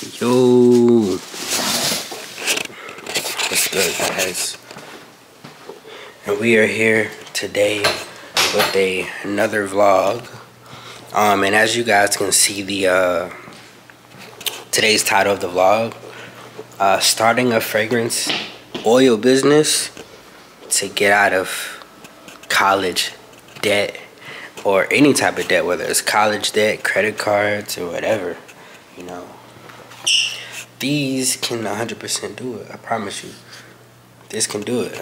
Yo, what's good, guys? And we are here today with a another vlog. Um, and as you guys can see, the uh, today's title of the vlog, uh, starting a fragrance oil business to get out of college debt or any type of debt, whether it's college debt, credit cards, or whatever, you know these can 100% do it. I promise you. This can do it.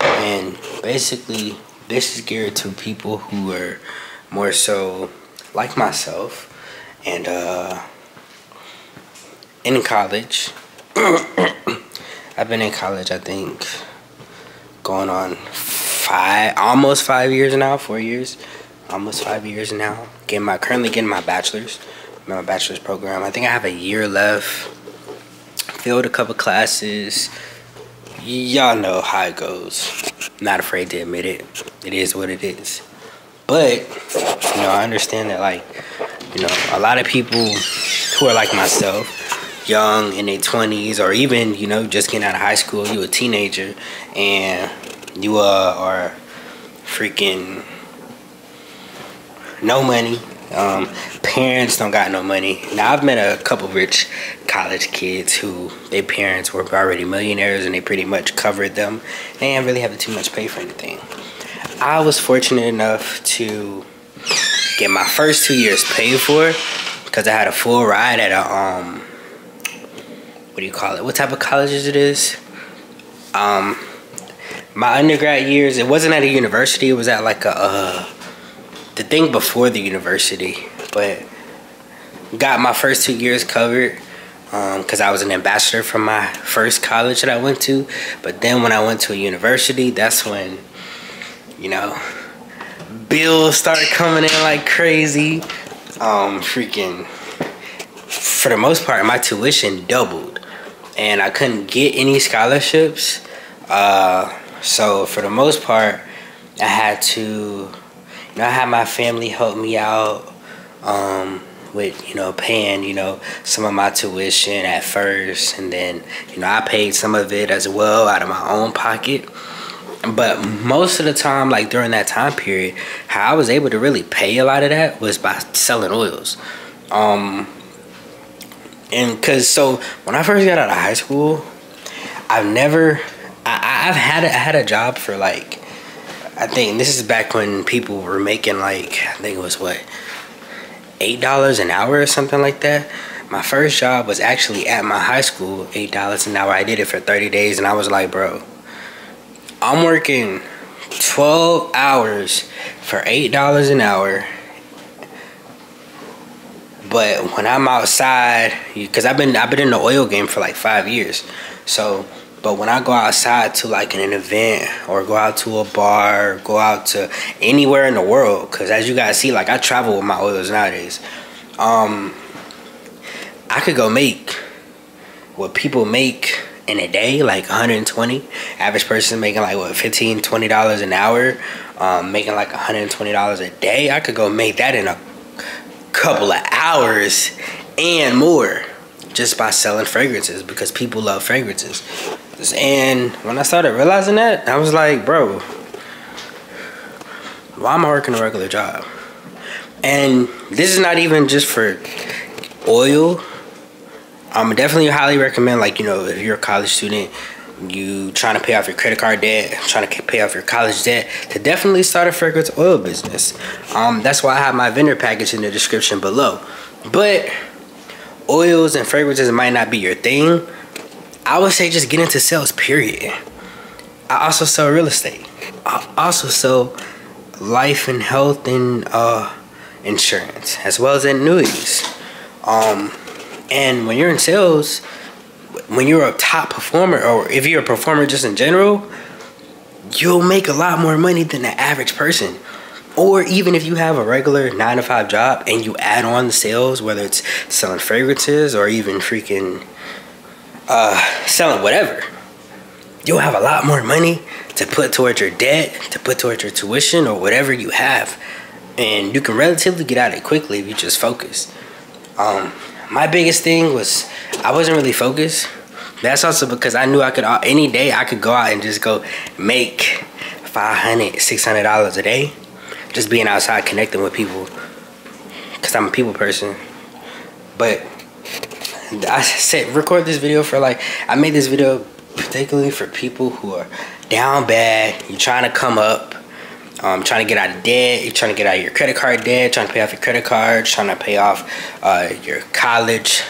And basically, this is geared to people who are more so like myself and uh, in college. I've been in college, I think, going on five, almost five years now, four years, almost five years now. Getting my currently getting my bachelor's, my bachelor's program. I think I have a year left failed a couple classes. Y'all know how it goes. Not afraid to admit it. It is what it is. But, you know, I understand that, like, you know, a lot of people who are like myself, young in their 20s, or even, you know, just getting out of high school, you a teenager, and you uh, are freaking no money, um, parents don't got no money. Now I've met a couple rich college kids who their parents were already millionaires and they pretty much covered them. They didn't really have too much pay for anything. I was fortunate enough to get my first two years paid for because I had a full ride at a um what do you call it? What type of colleges it is? Um my undergrad years, it wasn't at a university, it was at like a uh, the thing before the university, but got my first two years covered because um, I was an ambassador from my first college that I went to. But then when I went to a university, that's when, you know, bills started coming in like crazy. Um, freaking, for the most part, my tuition doubled, and I couldn't get any scholarships. Uh, so for the most part, I had to I had my family help me out um, with, you know, paying, you know, some of my tuition at first. And then, you know, I paid some of it as well out of my own pocket. But most of the time, like during that time period, how I was able to really pay a lot of that was by selling oils. Um, and cause so when I first got out of high school, I've never, I, I've had, I had a job for like I think this is back when people were making like I think it was what eight dollars an hour or something like that. My first job was actually at my high school, eight dollars an hour. I did it for thirty days, and I was like, bro, I'm working twelve hours for eight dollars an hour. But when I'm outside, because I've been I've been in the oil game for like five years, so but when I go outside to like an event or go out to a bar, go out to anywhere in the world, because as you guys see, like I travel with my oils nowadays. Um, I could go make what people make in a day, like 120. Average person making like what 15 20 dollars an hour, um, making like 120 dollars a day. I could go make that in a couple of hours and more just by selling fragrances because people love fragrances. And when I started realizing that, I was like, bro, why am I working a regular job? And this is not even just for oil. I'm definitely highly recommend, like, you know, if you're a college student, you trying to pay off your credit card debt, trying to pay off your college debt, to definitely start a fragrance oil business. Um, that's why I have my vendor package in the description below. But oils and fragrances might not be your thing, I would say just get into sales, period. I also sell real estate. I also sell life and health and uh, insurance, as well as annuities. Um, and when you're in sales, when you're a top performer, or if you're a performer just in general, you'll make a lot more money than the average person. Or even if you have a regular nine to five job and you add on the sales, whether it's selling fragrances or even freaking uh, selling whatever, you'll have a lot more money to put towards your debt, to put towards your tuition or whatever you have. And you can relatively get out of it quickly if you just focus. Um, my biggest thing was I wasn't really focused. That's also because I knew I could any day I could go out and just go make 500 600 dollars a day just being outside connecting with people because i'm a people person but i said record this video for like i made this video particularly for people who are down bad you're trying to come up um, trying to get out of debt you're trying to get out of your credit card debt trying to pay off your credit card trying to pay off uh, your college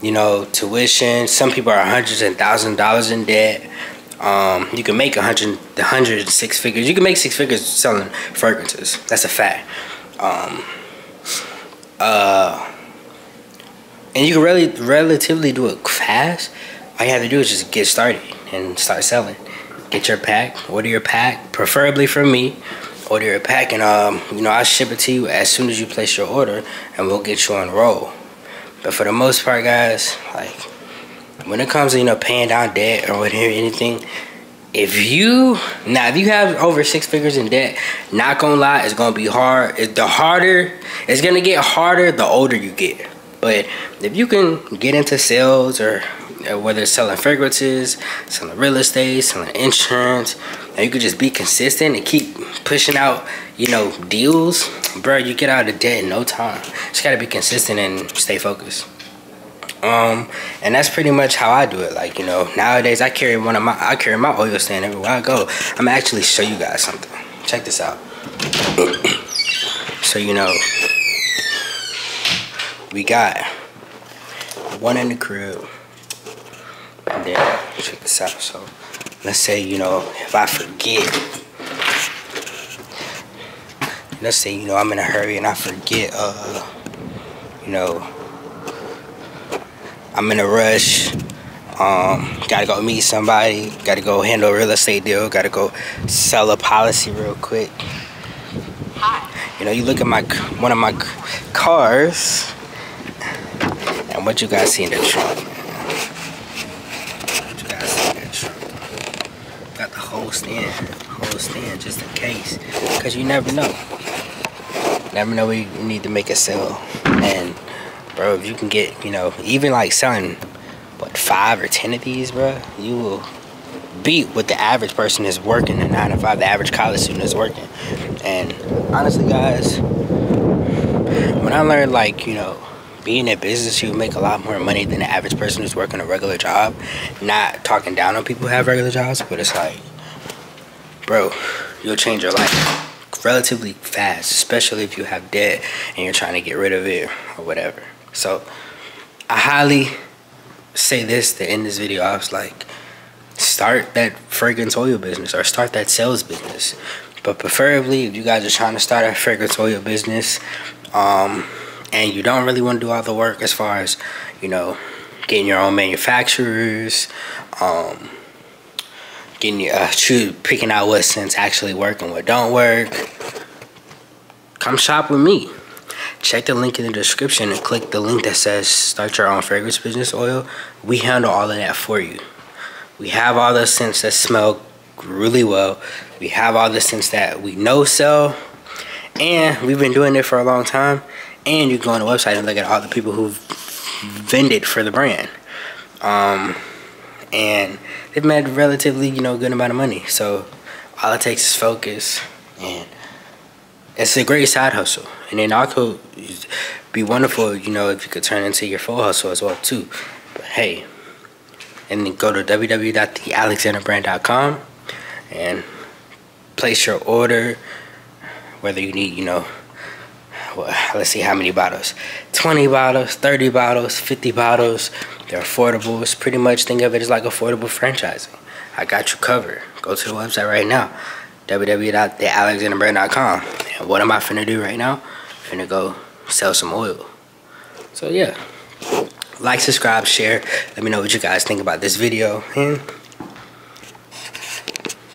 you know tuition some people are hundreds and thousand dollars in debt um, you can make a hundred, hundred six figures. You can make six figures selling fragrances. That's a fact. Um, uh, and you can really relatively do it fast. All you have to do is just get started and start selling. Get your pack, order your pack, preferably from me. Order your pack, and um, you know I'll ship it to you as soon as you place your order, and we'll get you on roll. But for the most part, guys, like when it comes to you know paying down debt or whatever anything if you now if you have over six figures in debt not gonna lie it's gonna be hard it, the harder it's gonna get harder the older you get but if you can get into sales or, or whether it's selling fragrances selling real estate selling insurance and you could just be consistent and keep pushing out you know deals bro you get out of debt in no time just gotta be consistent and stay focused um, and that's pretty much how I do it. Like, you know, nowadays I carry one of my, I carry my oil stand everywhere I go. I'm actually show you guys something. Check this out. so, you know, we got one in the crib. And then, check this out. So, let's say, you know, if I forget, let's say, you know, I'm in a hurry and I forget, uh, you know, I'm in a rush. Um, gotta go meet somebody. Gotta go handle a real estate deal. Gotta go sell a policy real quick. Hi. You know, you look at my one of my cars, what you guys see in the trunk. What you guys see in the trunk? Got the whole stand, whole stand, just in case, cause you never know. Never know we need to make a sale, and bro, if you can get, you know, even like selling, what, five or ten of these, bro, you will beat what the average person is working in nine to five, the average college student is working. And honestly, guys, when I learned, like, you know, being in business, you make a lot more money than the average person who's working a regular job. Not talking down on people who have regular jobs, but it's like, bro, you'll change your life relatively fast, especially if you have debt and you're trying to get rid of it or whatever. So I highly say this to end this video. I was like, start that fragrance oil business or start that sales business. But preferably, if you guys are trying to start a fragrance oil business, um, and you don't really want to do all the work as far as, you know, getting your own manufacturers, um, getting uh, picking out what scents actually work and what don't work, come shop with me check the link in the description and click the link that says start your own fragrance business oil. We handle all of that for you. We have all the scents that smell really well. We have all the scents that we know sell. And we've been doing it for a long time. And you go on the website and look at all the people who've vended for the brand. Um, and they've made relatively, you know, good amount of money. So all it takes is focus and it's a great side hustle. And then also be wonderful, you know, if you could turn into your full hustle as well too. But hey, and then go to www.thealexanderbrand.com and place your order. Whether you need, you know, let's see how many bottles 20 bottles 30 bottles 50 bottles they're affordable it's pretty much think of it as like affordable franchising i got you covered go to the website right now www.thealexanderbrand.com and what am I finna do right now? Finna go sell some oil. So yeah, like, subscribe, share. Let me know what you guys think about this video. And